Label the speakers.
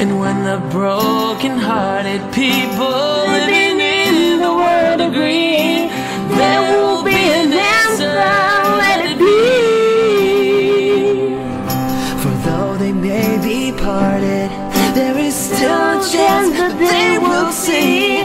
Speaker 1: And when the broken-hearted people living in the world agree, there will be an answer, let it be.
Speaker 2: For though they may be parted, there is still a chance that they will see.